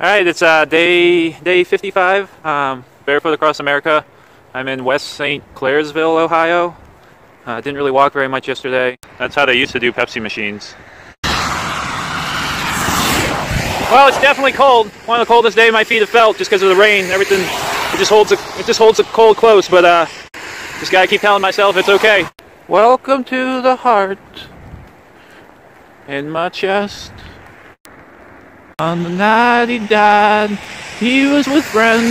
All right, it's uh, day day 55, um, barefoot across America. I'm in West St. Clairsville, Ohio. Uh, didn't really walk very much yesterday. That's how they used to do Pepsi machines. Well, it's definitely cold. One of the coldest days my feet have felt just because of the rain. Everything, it just holds, a, it just holds the cold close. But uh, just gotta keep telling myself it's okay. Welcome to the heart in my chest. On the night he died, he was with friends.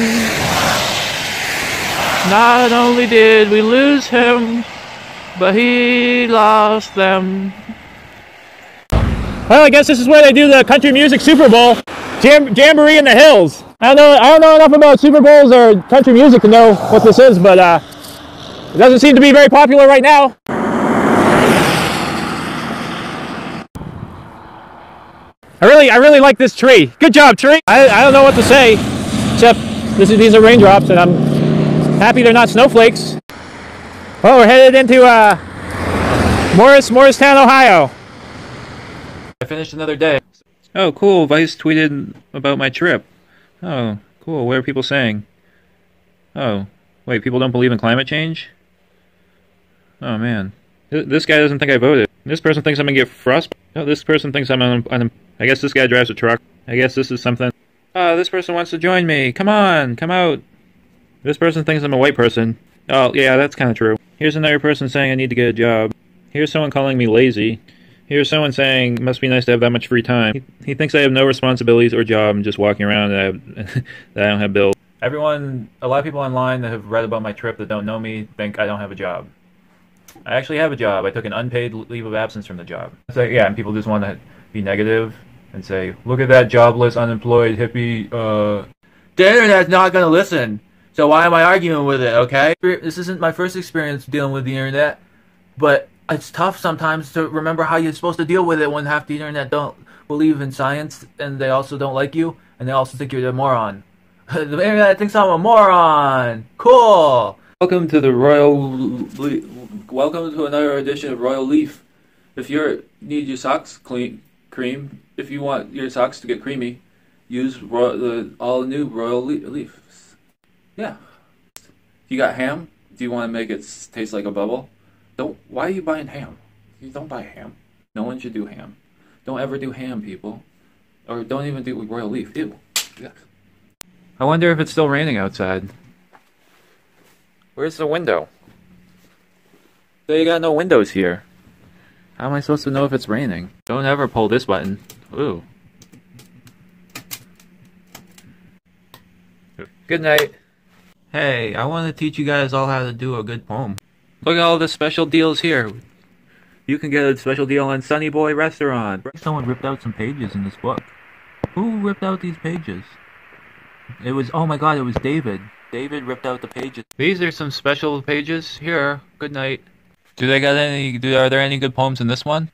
Not only did we lose him, but he lost them. Well, I guess this is where they do the country music Super Bowl. Jam- Jamboree in the Hills. I don't know. I don't know enough about Super Bowls or country music to know what this is, but uh, it doesn't seem to be very popular right now. I really, I really like this tree. Good job, tree. I, I don't know what to say, except this is, these are raindrops, and I'm happy they're not snowflakes. Well, we're headed into uh, Morris, Morristown, Ohio. I finished another day. Oh, cool. Vice tweeted about my trip. Oh, cool. What are people saying? Oh, wait, people don't believe in climate change? Oh, man. This guy doesn't think I voted. This person thinks I'm gonna get frost. Oh, this person thinks I'm un, un, I guess this guy drives a truck. I guess this is something. Oh, this person wants to join me. Come on, come out. This person thinks I'm a white person. Oh, yeah, that's kind of true. Here's another person saying I need to get a job. Here's someone calling me lazy. Here's someone saying, must be nice to have that much free time. He, he thinks I have no responsibilities or job and just walking around and I, have, that I don't have bills. Everyone, a lot of people online that have read about my trip that don't know me think I don't have a job. I actually have a job. I took an unpaid leave of absence from the job. So yeah, and people just want to be negative and say, look at that jobless, unemployed hippie. Uh, the internet's not going to listen. So why am I arguing with it? Okay, this isn't my first experience dealing with the internet, but it's tough sometimes to remember how you're supposed to deal with it when half the internet don't believe in science and they also don't like you and they also think you're a moron. the internet thinks I'm a moron. Cool. Welcome to the Royal welcome to another edition of Royal Leaf. If you need your socks clean cream, if you want your socks to get creamy, use Royal, the all new Royal Leaf. Yeah. You got ham? Do you want to make it taste like a bubble? Don't. Why are you buying ham? You don't buy ham. No one should do ham. Don't ever do ham, people. Or don't even do Royal Leaf. Ew. Yeah. I wonder if it's still raining outside. Where's the window? They got no windows here. How am I supposed to know if it's raining? Don't ever pull this button. Ooh. Good night. Hey, I want to teach you guys all how to do a good poem. Look at all the special deals here. You can get a special deal on Sunny Boy Restaurant. Someone ripped out some pages in this book. Who ripped out these pages? It was, oh my god, it was David. David ripped out the pages. These are some special pages. Here, good night. Do they got any? Do are there any good poems in this one?